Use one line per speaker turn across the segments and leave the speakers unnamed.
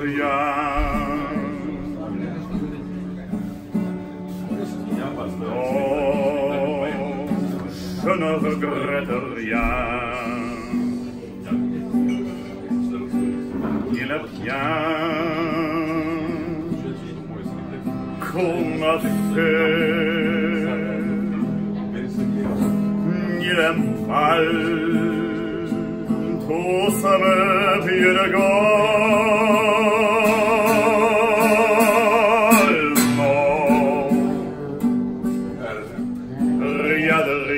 rien. Non, je ne regrette rien. Il est bien qu'on m'a fait. Il est mal, tout ça me vient de Non,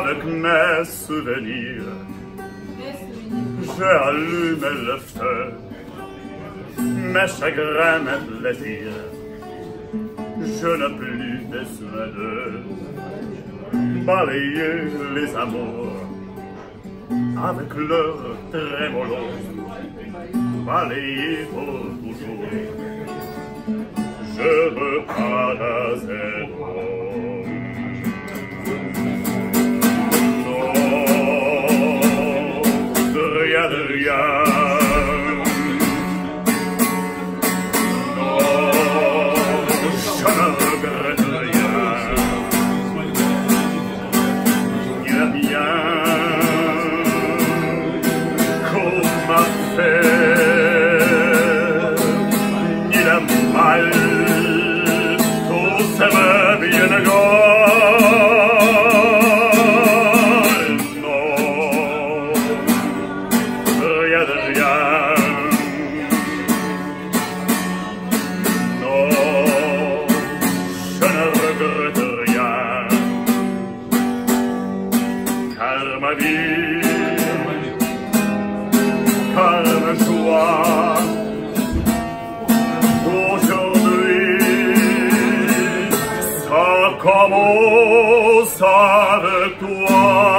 avec mes souvenirs. J'ai allumé le feu, mes chagrins, mes plaisirs. Je n'ai plus besoin de balayer les amours avec leur trémolo, balayer pour toujours. Je repars à zéro. Car ma vie, car ma joie, aujourd'hui, ça commence avec toi.